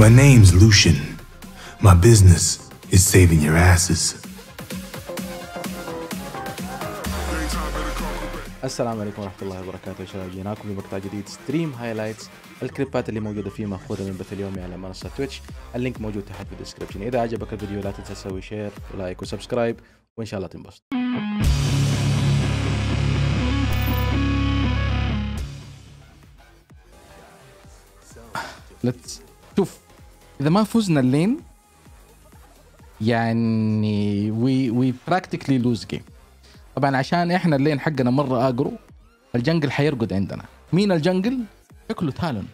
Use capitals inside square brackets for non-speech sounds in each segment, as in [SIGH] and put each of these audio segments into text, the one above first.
My name's Lucian. My business is saving your asses. السلام عليكم ورحمة الله وبركاته شباب جيناكم بمقطع جديد stream highlights الكليبات اللي موجودة فيه مأخوذة من بث اليومي على منصة Twitch ال link موجود تحت في ال description إذا عجبك الفيديو لا تنسى تسوي share و like و subscribe وإن شاء الله تنبسط. let's شوف إذا ما فزنا ال lane يعني we we practically lose game طبعا عشان إحنا ال lane حقنا مرة aggro ال jungle حيرقد عندنا. مين ال jungle؟ شكله Talon.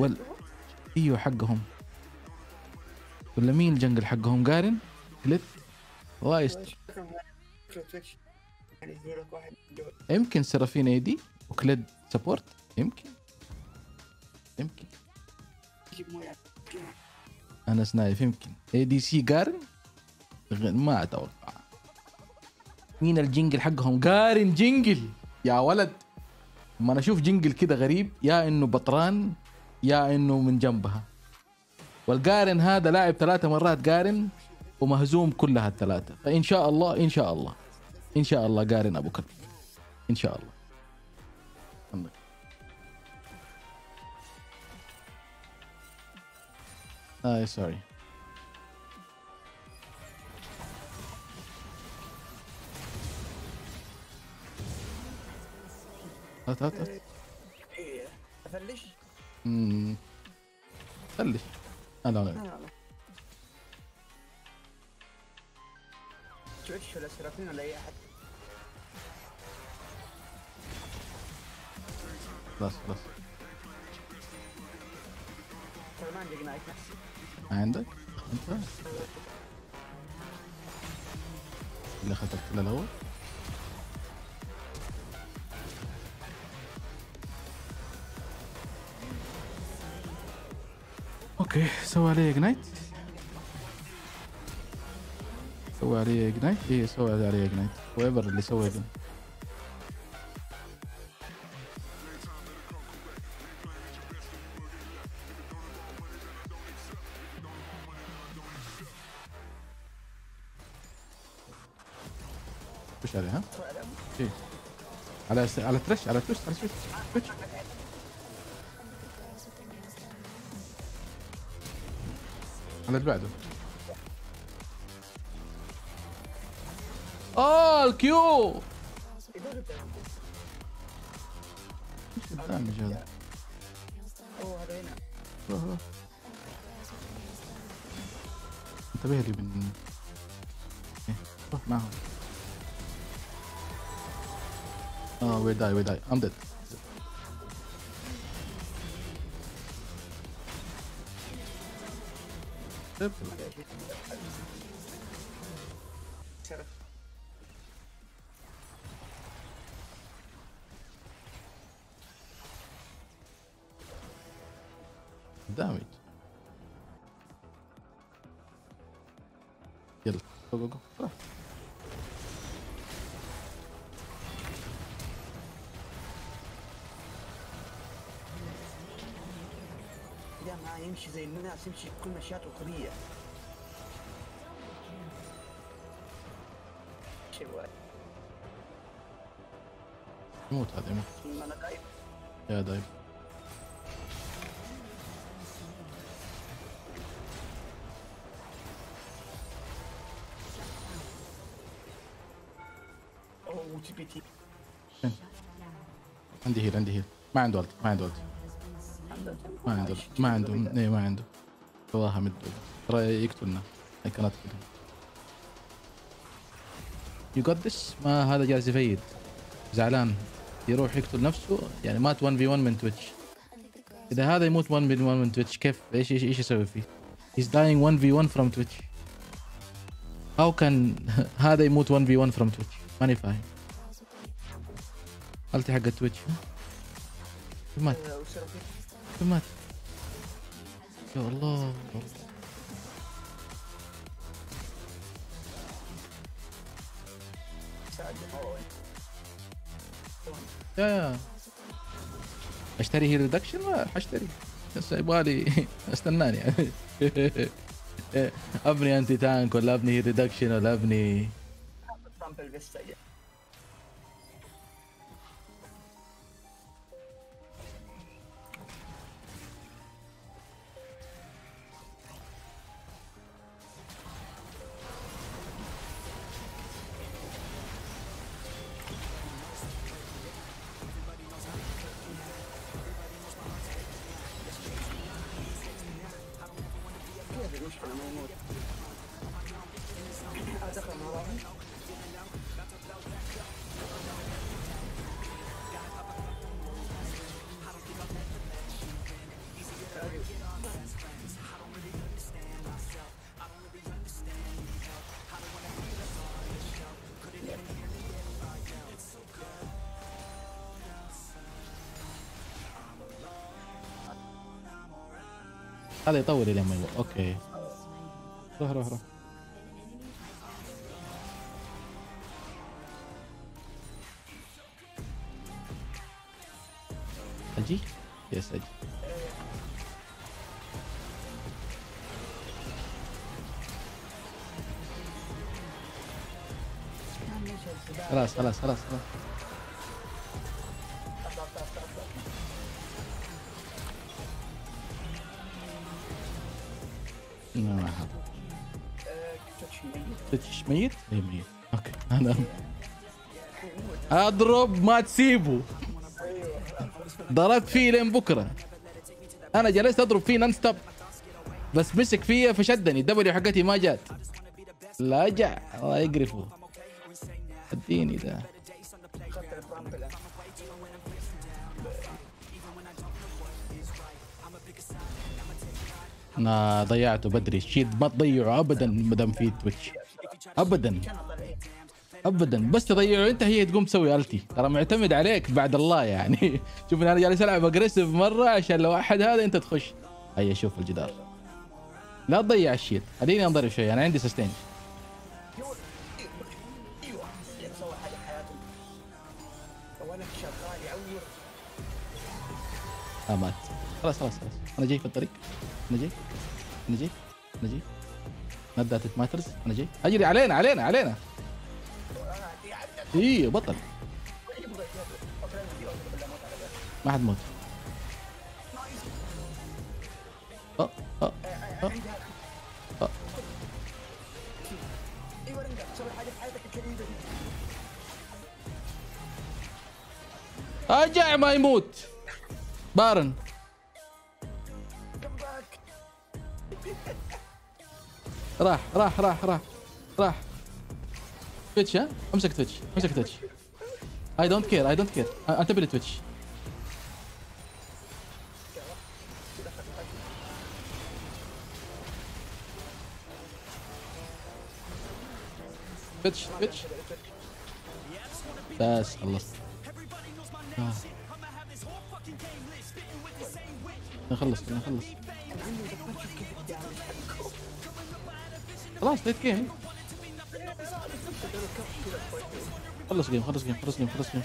وال إيوه حقهم. ولا مين ال jungle حقهم؟ Garen؟ Kled الله يستر يمكن Seraphine AD و Kled support يمكن. يمكن. أنا سنايف يمكن. ADC Garen؟ ما أتوقع. مين ال jungle حقهم؟ Garen jungle. يا ولد. ما أنا أشوف jungle كده غريب. يا إنه بطران يا إنه من جنبها. وال Garen هذا لاعب ثلاثة مرات Garen ومهزوم كلها الثلاثة فإن شاء الله إن شاء الله. إن شاء الله قارن أبو كلب. إن شاء الله. عندك. آه سوري هات هات هات افلش أمم. خلي لا لا لا Twitch ولا Seraphine ولا اي احد خلاص خلاص ترى ما عندك؟ انت؟ اللي كده الأول؟ okay سوى علي ignite سوى علي اجنايت إيه سوى علي اجنايت ويفر اللي سوى اجنايت وش عليه ها؟ إيه. على س... على ترش على ترش على ترش ترش. على اللي بعده. آه الكيو. إيش الدامج هذا؟ انتبه لي من إيه، روح معهم. Oh, we die, we die. I'm dead. Damn it. Kill. Go, go, go. Ah. ما يمشي زي الناس يمشي كل مشياته واحد يموت هذا يموت أنا قايم يا دايب أوه تي بي تي. عندي هيل عندي هيل ما عنده ولد ما عنده ولد ما عنده. ما عنده. اي ما عنده. سواها مد ترى يقتلنا kill him. You got this ما هذا جالس يفيد زعلان. يروح يقتل نفسه. يعني مات 1 في 1 من تويتش إذا هذا يموت 1 في 1 من تويتش كيف؟ إيش إيش إيش يسوي فيه؟ He's dying 1 في 1 from Twitch. How can [LAUGHS] هذا يموت 1 في 1 from Twitch ماني فاهم. ulti حق تويتش مات مات. يا الله. يا يا. اشتري heal reduction ما حاشتري بس يبغالي [LAUGHS] أستناني. [LAUGHS] أبني anti tank ولا أبني reduction ولا أبني؟ مش حنموت اعتقد هذا يطول إلى ما أوكي. ظهره ظهره Aji? Yes, Aji. Alas, alas, alas, alas. Nah, تويتش ميت؟ اي ميت okay أنا اضرب ما تسيبه ضربت فيه لين بكره أنا جلست اضرب فيه non stop بس مسك فيا فشدني ال W حقتي ما جات لا جاء الله يقرفه اديني ده أنا ضيعته بدري. ال shield ما تضيعه ابدا ما دام في تويتش ابدا. ابدا. بس تضيعه أنت هي تقوم تسوي ulti. ترى معتمد عليك بعد الله يعني. [LAUGHS] شوف أنا جالس ألعب aggressive مرة عشان لو أحد هذا أنت تخش. هيا شوف الجدار. لا تضيع ال shield. خليني انضرب شوي. أنا عندي sustain آه مات. خلاص خلاص خلاص. أنا جاي في الطريق. أنا جاي. أنا جاي أنا جاي نبدأ ماترز أنا جاي أجري علينا علينا علينا. إيه بطل. ما حد موت. أه أه أه. أه. ارجع ما يموت. بارن. راح راح راح راح راح. تويتش ها؟ امسك تويتش امسك تويتش I don't care I don't care أنتبه لتويتش. تويتش تويتش بس خلصت آه. نخلص نخلص. خلاص ليت جيم خلص جيم خلص جيم خلص جيم خلص جيم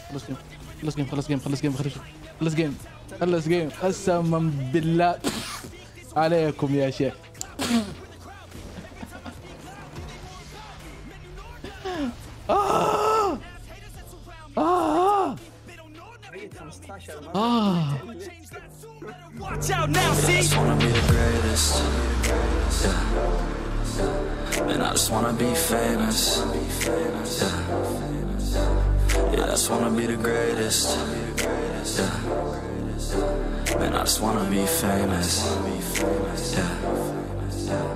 خلص جيم خلص جيم خلص جيم خلص جيم خلص جيم خلص جيم خلص جيم قسما بالله عليكم يا شيخ آه آه 15 مره آه Watch out now, see? Yeah. I just wanna be famous. Yeah. Yeah, I just wanna be the greatest. Yeah. Man, I just wanna be famous. Yeah.